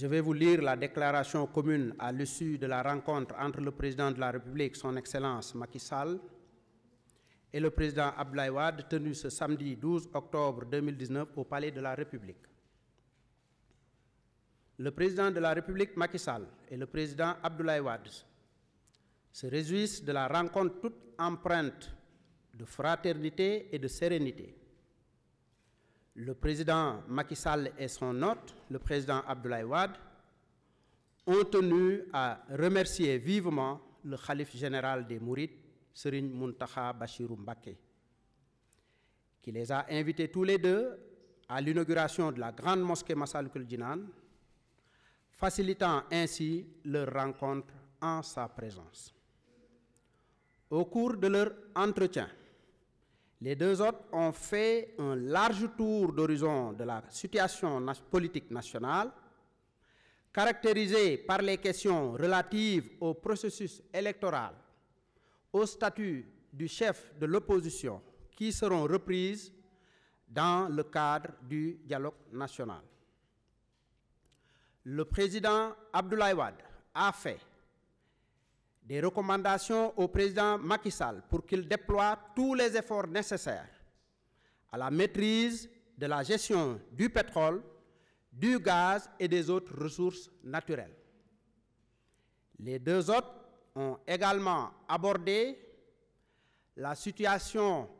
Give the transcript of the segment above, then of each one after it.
Je vais vous lire la déclaration commune à l'issue de la rencontre entre le président de la République, son Excellence Macky Sall, et le président Abdoulaye Wade, tenue ce samedi 12 octobre 2019 au Palais de la République. Le président de la République Macky Sall et le président Abdoulaye Wade se réjouissent de la rencontre toute empreinte de fraternité et de sérénité. Le président Macky Sall et son hôte, le président Abdoulaye Wade, ont tenu à remercier vivement le calife général des Mourides, Serigne Muntaha Bachirou Mbaké, qui les a invités tous les deux à l'inauguration de la grande mosquée Massalikul Jinan, facilitant ainsi leur rencontre en sa présence. Au cours de leur entretien, les deux autres ont fait un large tour d'horizon de la situation politique nationale, caractérisée par les questions relatives au processus électoral, au statut du chef de l'opposition, qui seront reprises dans le cadre du dialogue national. Le président Abdoulaye Wade a fait des recommandations au président Macky Sall pour qu'il déploie tous les efforts nécessaires à la maîtrise de la gestion du pétrole, du gaz et des autres ressources naturelles. Les deux autres ont également abordé la situation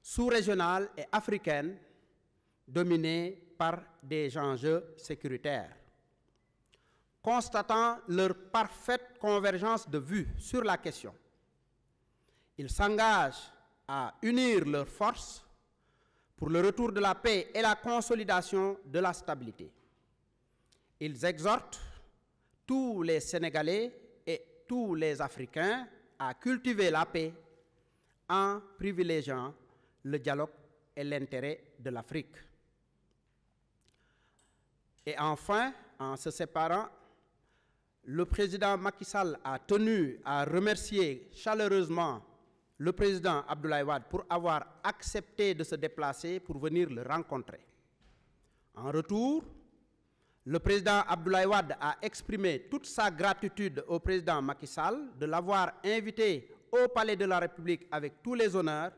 sous-régionale et africaine dominée par des enjeux sécuritaires. Constatant leur parfaite convergence de vues sur la question, ils s'engagent à unir leurs forces pour le retour de la paix et la consolidation de la stabilité. Ils exhortent tous les Sénégalais et tous les Africains à cultiver la paix en privilégiant le dialogue et l'intérêt de l'Afrique. Et enfin, en se séparant, le président Macky Sall a tenu à remercier chaleureusement le président Abdoulaye Wade pour avoir accepté de se déplacer pour venir le rencontrer. En retour, le président Abdoulaye Wade a exprimé toute sa gratitude au président Macky Sall de l'avoir invité au Palais de la République avec tous les honneurs.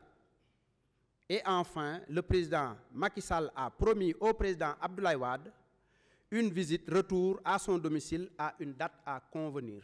Et enfin, le président Macky Sall a promis au président Abdoulaye Wade une visite retour à son domicile à une date à convenir.